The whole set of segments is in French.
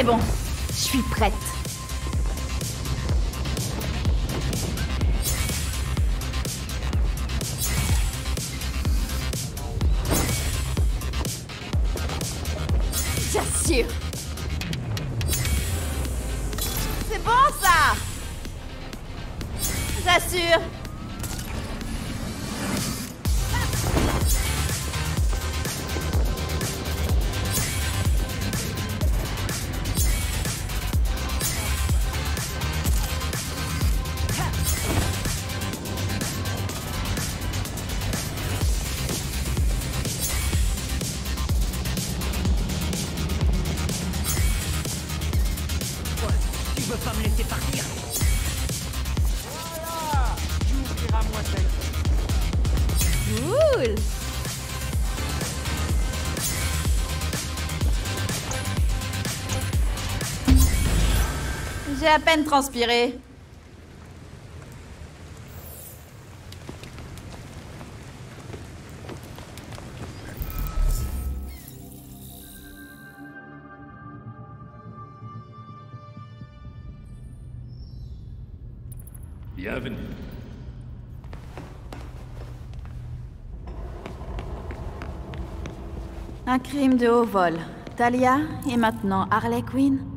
C'est bon. Je suis prête. À peine transpiré. Bienvenue. Un crime de haut vol. Talia et maintenant Harley Quinn.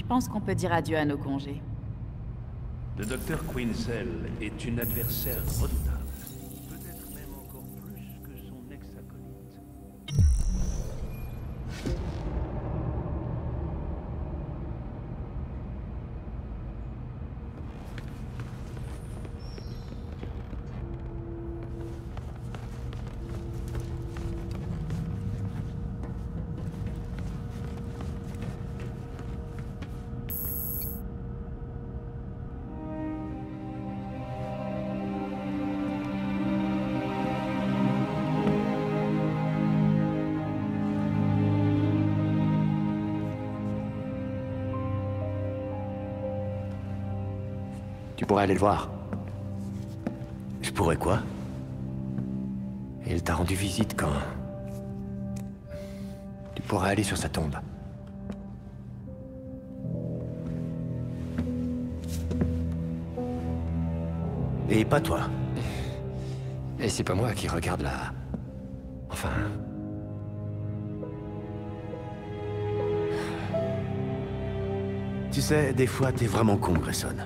Je pense qu'on peut dire adieu à nos congés. Le docteur Quinzel est une adversaire redoutable. Tu pourrais aller le voir. Je pourrais quoi? Il t'a rendu visite quand... Tu pourrais aller sur sa tombe. Et pas toi. Et c'est pas moi qui regarde la... Enfin... Tu sais, des fois, t'es vraiment con, Grayson.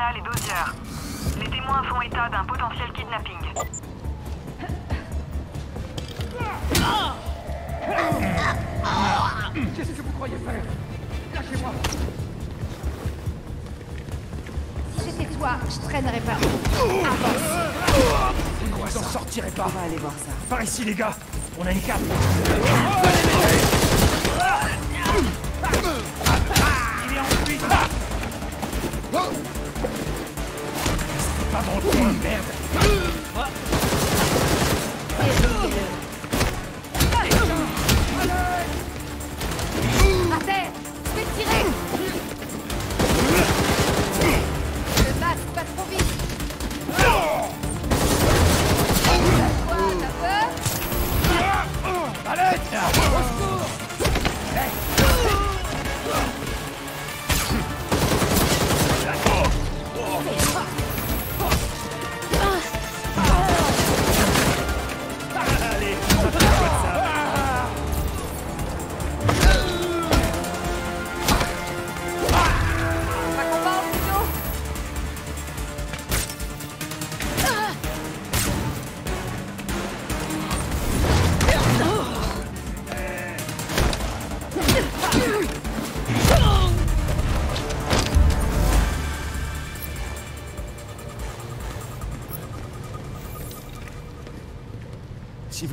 Canal et Dozier. Les témoins font état d'un potentiel kidnapping. Qu'est-ce que vous croyez faire? Lâchez-moi Si j'étais toi, je traînerais pas. Vous en sortirez pas On va aller voir ça. Par ici, les gars On a une carte merde À terre tirer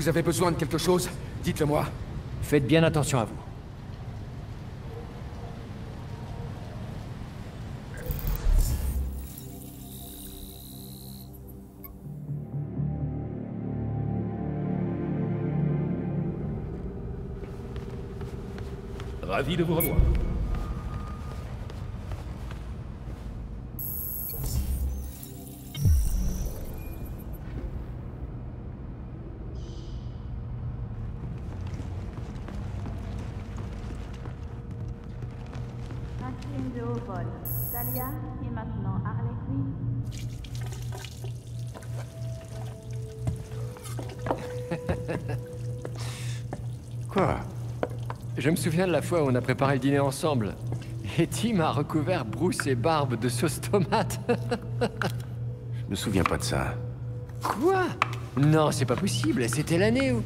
vous avez besoin de quelque chose, dites-le moi. Faites bien attention à vous. Ravi de vous revoir. De haut vol. Talia et maintenant Harley Quinn. Quoi? Je me souviens de la fois où on a préparé le dîner ensemble. Et Tim a recouvert Bruce et Barbe de sauce tomate. Je me souviens pas de ça. Quoi? Non, c'est pas possible. C'était l'année où...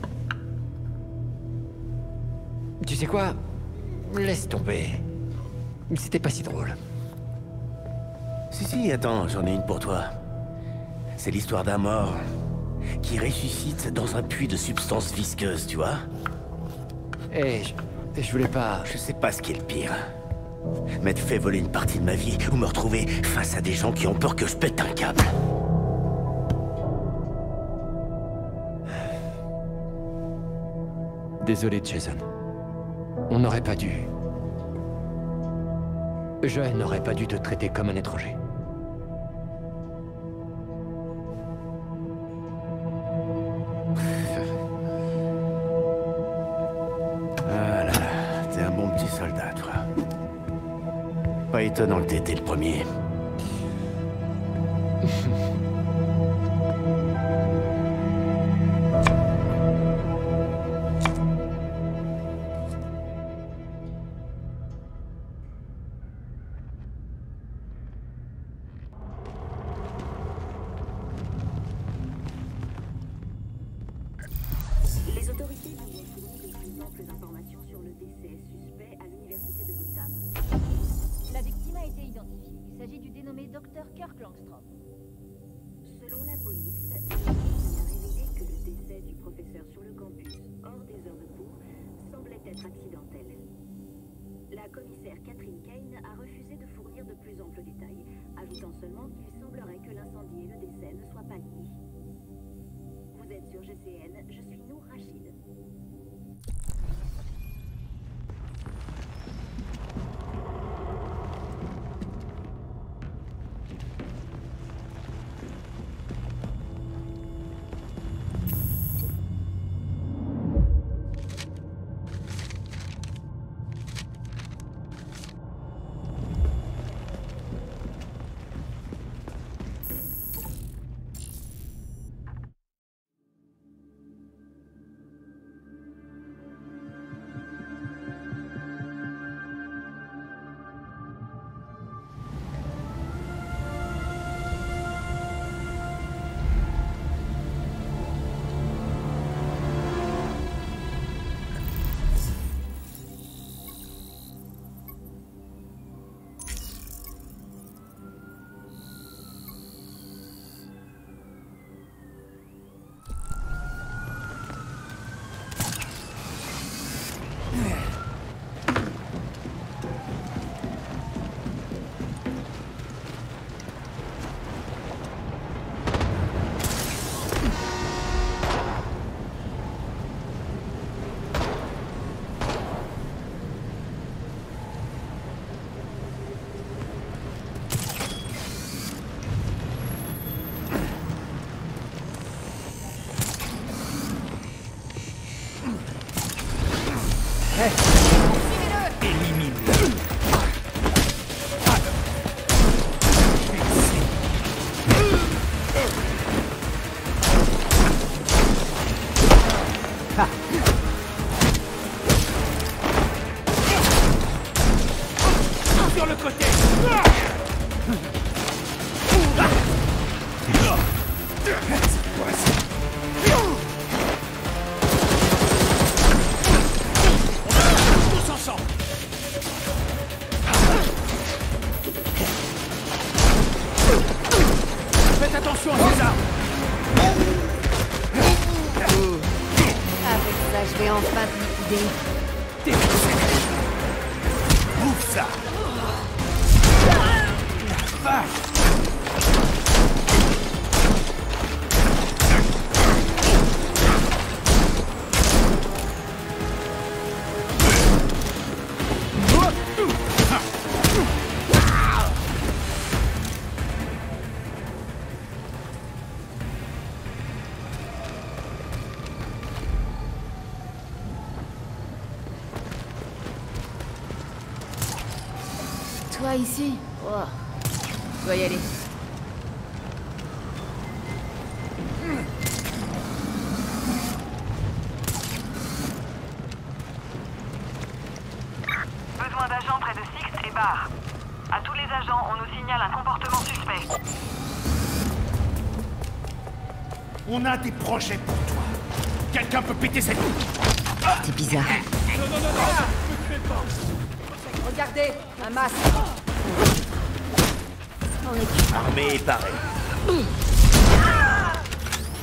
Tu sais quoi? Laisse tomber. C'était pas si drôle. Si, si, attends, j'en ai une pour toi. C'est l'histoire d'un mort qui ressuscite dans un puits de substances visqueuses, tu vois Eh, je... je voulais pas... Je sais pas ce qui est le pire. M'être fait voler une partie de ma vie ou me retrouver face à des gens qui ont peur que je pète un câble. Désolé, Jason. On n'aurait pas dû... Je n'aurais pas dû te traiter comme un étranger. Ah là là, t'es un bon petit soldat, toi. Pas étonnant que t'étais le premier. Catherine Kane a refusé de fournir de plus amples détails, ajoutant seulement qu'il semblerait que l'incendie et le décès ne soient pas liés. Vous êtes sur GCN, je suis Nour Rachid. On a des projets pour toi. Quelqu'un peut péter cette... C'est bizarre. Regardez, un masque. On est Armé et paré.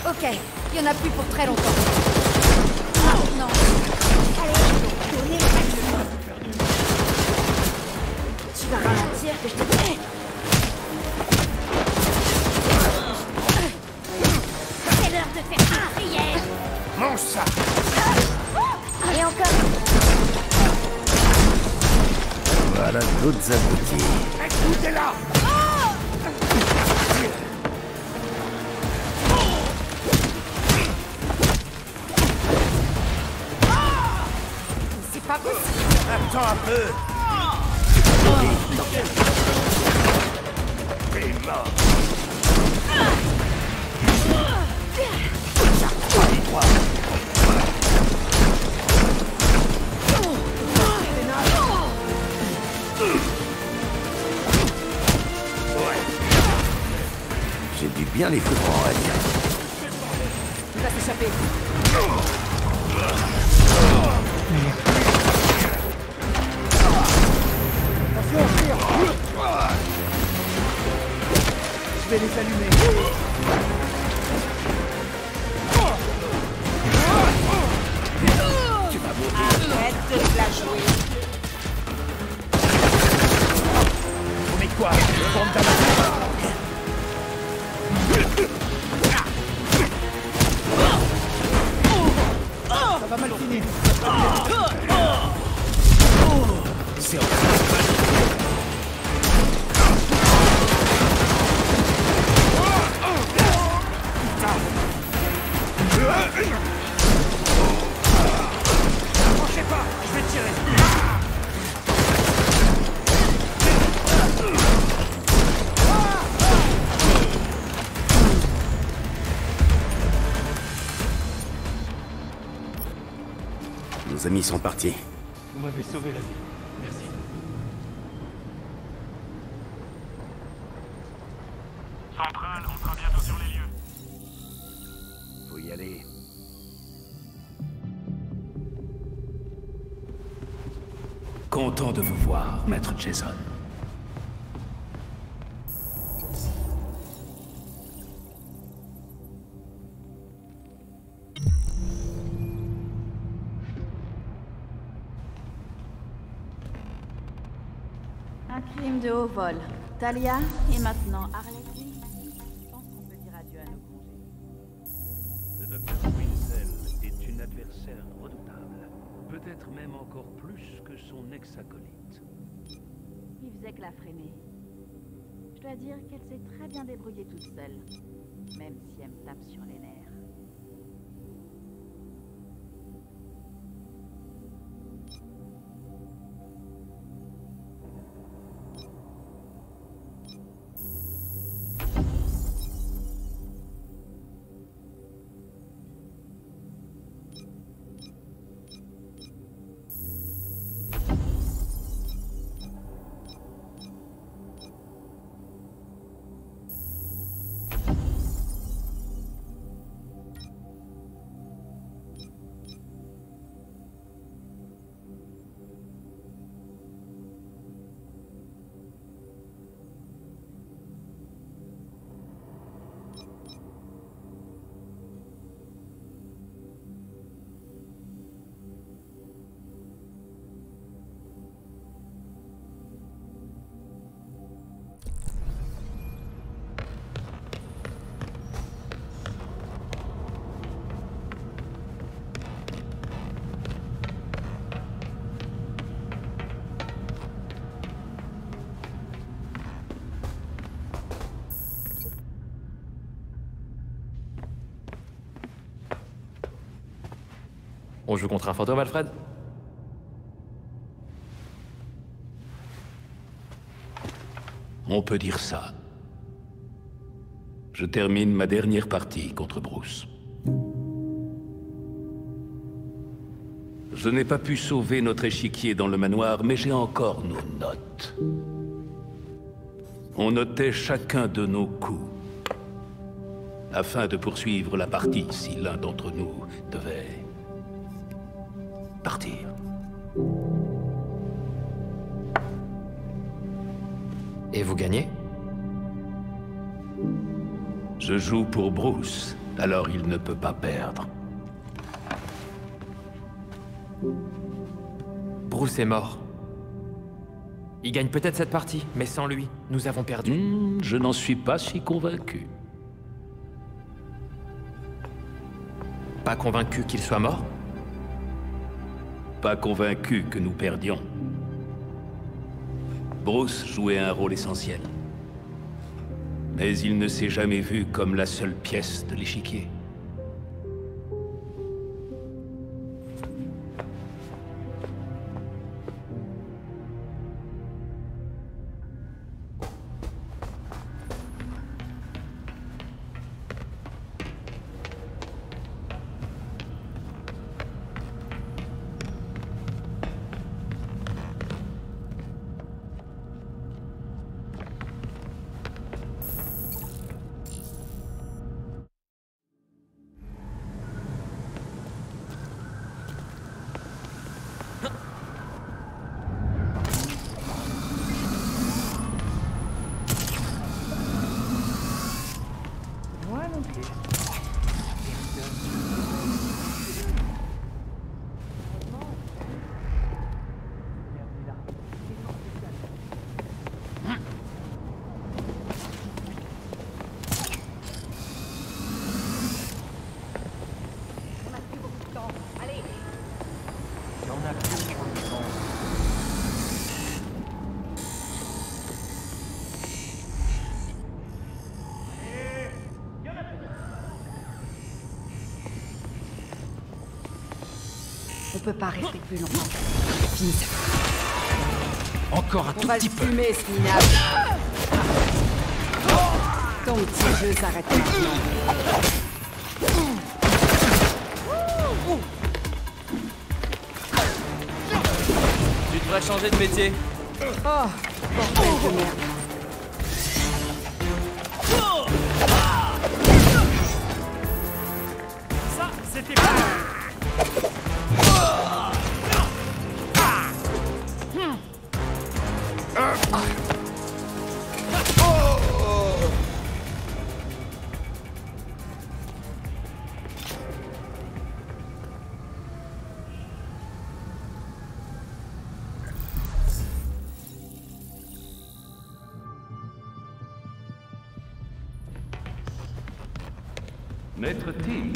Ok, il y en a plus pour très longtemps. non. Allez, Tu vas ralentir que je te de faire un prière. Mange ça Et encore. Voilà d'autres abrutis. Écoutez-la C'est pas possible. Attends un peu. T'es mort J'ai dû bien les foutre en règle. Il va s'échapper. Je vais les allumer. Nos amis sont partis. Vous m'avez sauvé la vie. Merci. Centrale, on sera bientôt sur les lieux. Faut y aller. Content de vous voir, maître Jason. De haut vol. Talia et maintenant Harley Quinn. Je pense qu'on peut dire adieu à nos congés. Le docteur Quincel est une adversaire redoutable. Peut-être même encore plus que son ex-acolyte. Il faisait que la freiner. Je dois dire qu'elle s'est très bien débrouillée toute seule. Même si elle me tape sur les nerfs. On joue contre un fantôme, Alfred On peut dire ça. Je termine ma dernière partie contre Bruce. Je n'ai pas pu sauver notre échiquier dans le manoir, mais j'ai encore nos notes. On notait chacun de nos coups, afin de poursuivre la partie si l'un d'entre nous devait partir. Et vous gagnez? Je joue pour Bruce, alors il ne peut pas perdre. Bruce est mort. Il gagne peut-être cette partie, mais sans lui, nous avons perdu. Hmm, je n'en suis pas si convaincu. Pas convaincu qu'il soit mort? Pas convaincu que nous perdions. Bruce jouait un rôle essentiel. Mais il ne s'est jamais vu comme la seule pièce de l'échiquier. Pas rester plus longtemps. Fini ça. Encore un On tout va petit peu. fumer, ce minable. Ton petit jeu s'arrête maintenant. Tu devrais changer de métier. Oh, bordel de merde. Maître T,